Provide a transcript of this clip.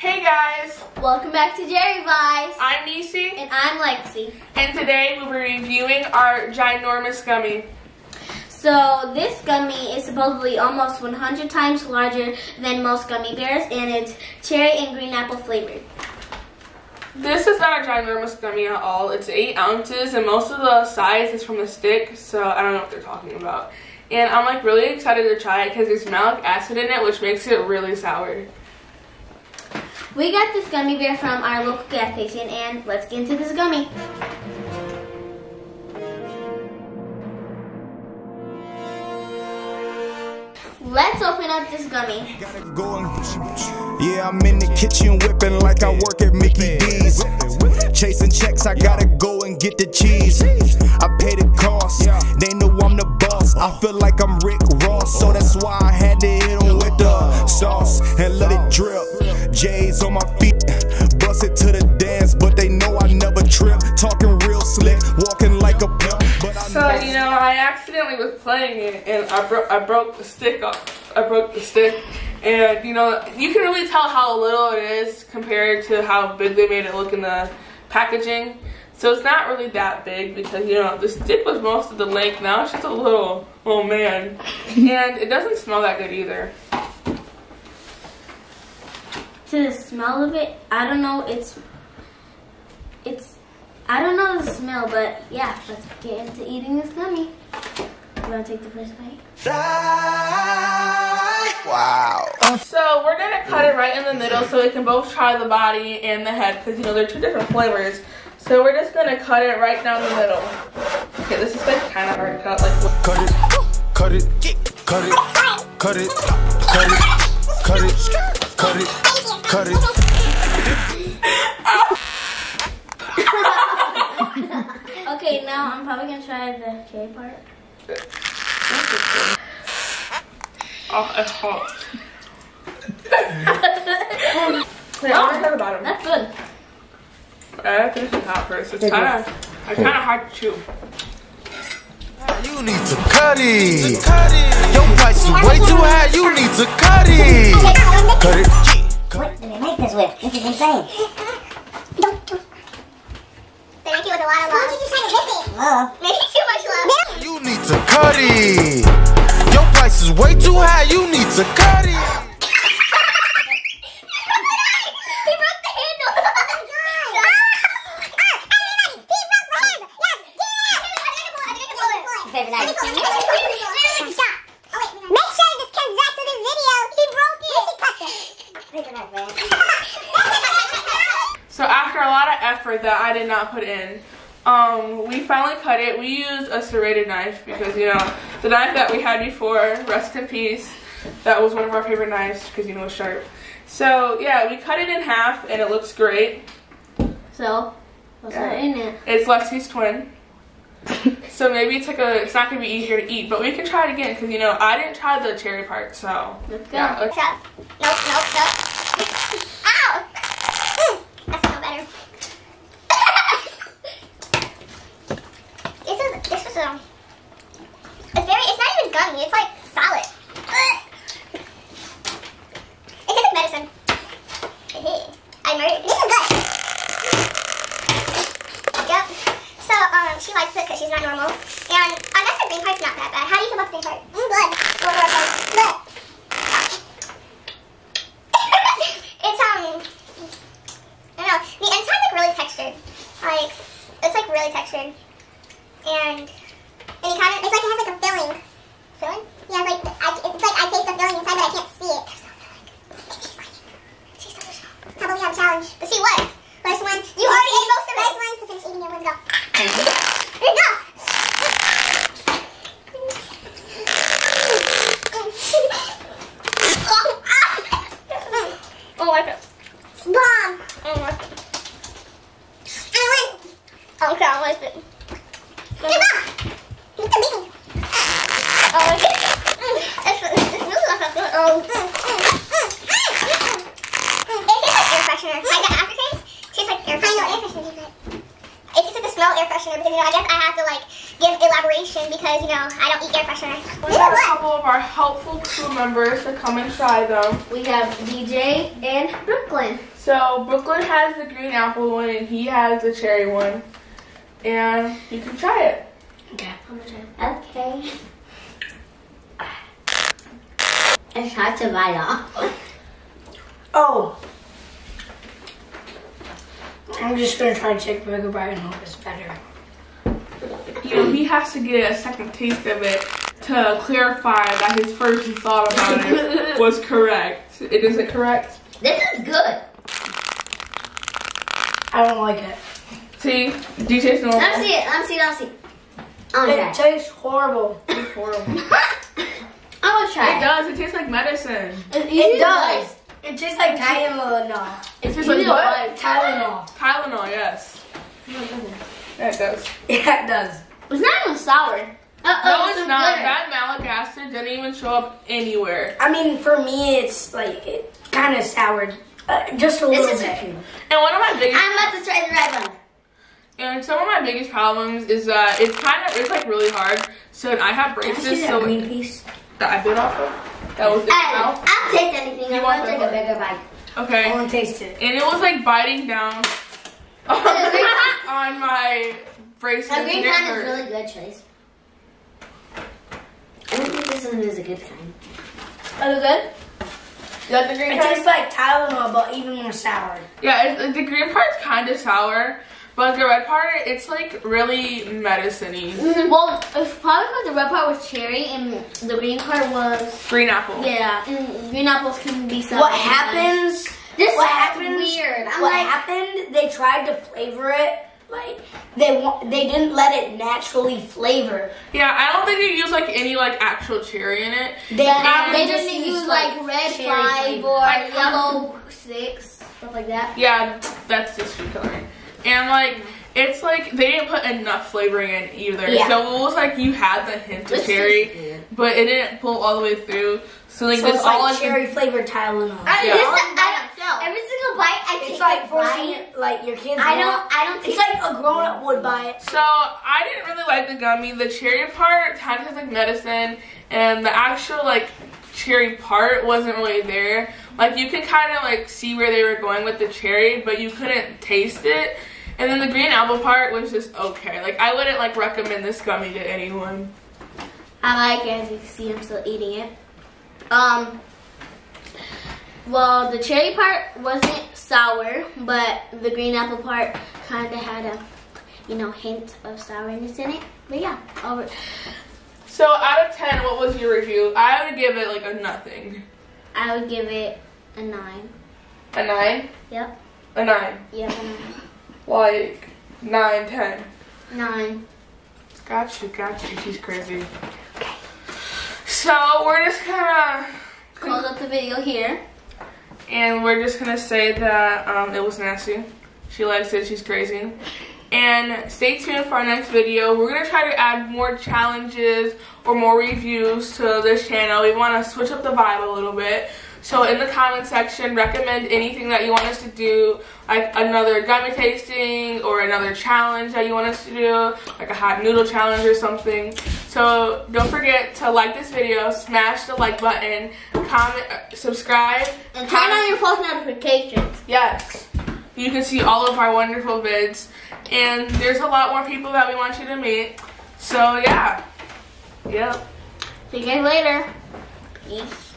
Hey guys, Welcome back to Jerry Vice. I'm Nisi, And I'm Lexi. and today we'll be reviewing our ginormous gummy. So this gummy is supposedly almost 100 times larger than most gummy bears, and it's cherry and green apple flavored. This is not a ginormous gummy at all. It's 8 ounces, and most of the size is from the stick, so I don't know what they're talking about. And I'm like really excited to try it because there's malic acid in it, which makes it really sour. We got this gummy bear from our local gas station, and let's get into this gummy. Let's open up this gummy. Yeah, I'm in the kitchen whipping like I work at Mickey D's. Chasing checks, I gotta go and get the cheese. I pay the cost, they know I'm the boss. I feel like I'm Rick Ross, so that's why I had to hit and let it drip. J's on my feet, bust it to the dance, but they know I never trip. Talking real slick, walking like a pimp. But I So you know, I accidentally was playing it, and I broke I broke the stick off. I broke the stick, and you know, you can really tell how little it is compared to how big they made it look in the packaging. So it's not really that big because you know the stick was most of the length. Now it's just a little. Oh man, and it doesn't smell that good either. To the smell of it, I don't know. It's, it's, I don't know the smell, but yeah. Let's get into eating this gummy. You wanna take the first bite? wow. So we're gonna cut it right in the middle so we can both try the body and the head because you know they're two different flavors. So we're just gonna cut it right down the middle. Okay, this is like kind of hard to cut. Like Cut it, cut it, cut it, cut it, cut it, cut it. Okay, now I'm probably gonna try the cherry part. oh, it's hot. Wait, I'm gonna cut the bottom. That's good. I have to finish the top first. It's kind of, it's kind of hmm. hard to chew. You need to cut it. Your price is way too high. You need to cut it. Cut it. What do they make this with? This is insane. don't, don't. They make it with a lot of love. Just trying to whip it. Love. Maybe too much love. You need to cut it. Your price is way too high. You need to cut it. he broke the handle. Favorite item. Stop. Oh, wait. Make sure this comes back to this video. He broke it. Favorite knife, man. So after a lot of effort that I did not put in, um, we finally cut it. We used a serrated knife because you know the knife that we had before, rest in peace. That was one of our favorite knives because you know it's sharp. So yeah, we cut it in half and it looks great. So, what's Yeah. in it? It's Lexi's twin. so maybe it's like a, it's not gonna be easier to eat, but we can try it again because you know I didn't try the cherry part. So Let's go. yeah, let's-. Nope, nope, nope. Ow! Mm, That's no better. this is this is um. It's very. It's not even gummy. It's like solid. It tastes like medicine. Hey, I murdered. This is good. Yep. So um, she likes it because she's not normal, and I guess the green part's not that bad. How do you feel about the green part? Mm, good. Good. Good. it's um, I don't know. The inside's like really textured. Like it's like really textured, and and you kind of it's like it has like a filling. Filling? Yeah, it's like I, it's like I taste the filling inside, but I can't see it. There's no filling. It tastes like it tastes delicious. How about we have a challenge to see what? First one. You already ate most of it. First one to finish eating it. Let's go. Here we go. I like it. Bomb. I don't like it. I win. Okay, I like it. Good bomb. Look at me. I like it. Mm, It's, it's really like a good. Oh. Mm, mm, mm, mm, mm. It tastes like air freshener. Like the aftertaste tastes like air freshener. I know air freshener tastes like. It tastes like air freshener. It the smell of air freshener because you know I guess I have to like give elaboration because you know I don't eat air freshener. We have a couple of our helpful crew members to come and try them. We have DJ and Brooklyn. So Brooklyn has the green apple one and he has the cherry one. And you can try it. Okay. Okay. It's hard to bite off. Oh. I'm just gonna try to take a bigger bite and hope it's better. You know, he has to get a second taste of it to clarify that his first thought about it was correct. It isn't correct. This is good. I don't like it. See? Do you taste normal? Let me see it. Let me see. Let me see. Okay. It tastes horrible. It's horrible. I'm gonna It try it. does. It tastes like medicine. It does. It tastes like Tylenol. It tastes like what? Tylenol. Tylenol, yes. Yeah, it does. Yeah, it does. It's not even sour. Uh No, it's not. That malic acid didn't even show up anywhere. I mean, for me, it's like it kind of soured, uh, just a little This is bit. And one of my biggest I'm about to try the red one. And some of my biggest problems is that it's kind of it's like really hard. So I have Can I braces, see that so green piece? that I bit off of. That was in my Hey, mouth. I'll taste anything. You I'm want gonna take the- a bigger bite. Okay. I want to taste it. And it was like biting down on, on my braces. The green and it kind is really good, Chase. I don't think this one is a good kind. Is it good? You like the green It kind? tastes like Tylenol, but even more sour. Yeah, it, the green part's kind of sour, but the red part, it's like really medicine-y. Well, it's probably because the red part was cherry and the green part was Green apple. yeah. And green apples can be So What sometimes. happens? This what sounds happens? weird. I'm what like- happened? They tried to flavor it. Like they they didn't let it naturally flavor. Yeah, I don't think they use like any like actual cherry in it. They Yeah, probably they just didn't used, use like red five or Like, yellow um, six stuff like that. Yeah, that's just food coloring. And like, it's like they didn't put enough flavoring in either. Yeah. So it was like you had the hint of cherry, but it didn't pull all the way through. So like So this it's all like in- cherry flavored Tylenol. I, Yeah. this, All I don't, itself. every single bite I take like a forcing bite, like your kids. I don't, I don't It's like a grown up would buy it. So I didn't really like the gummy. The cherry part kind of tastes like medicine, and the actual like cherry part wasn't really there. Like you could kind of like see where they were going with the cherry, but you couldn't taste it. And then the green apple part was just okay. Like I wouldn't like recommend this gummy to anyone. I like it as you can see I'm still eating it. Um well the cherry part wasn't sour, but the green apple part kinda had a you know hint of sourness in it. But yeah, over So out of ten, what was your review? I would give it like a nothing. I would give it a nine. A nine. Yep. A nine. Yep, a nine. Like nine, ten. Nine. Got you, got you. She's crazy. Okay. So we're just gonna Close up the video here. and we're just gonna say that um, it was nasty. She likes it. She's crazy. And stay tuned for our next video. We're gonna try to add more challenges or more reviews to this channel. We want to switch up the vibe a little bit. So in the comment section, recommend anything that you want us to do, like another gummy tasting or another challenge that you want us to do, like a hot noodle challenge or something. So don't forget to like this video, smash the like button, comment, subscribe, And turn on your post notifications. Yes. You can see all of our wonderful vids. And there's a lot more people that we want you to meet. So yeah. Yep. See you guys later. Peace.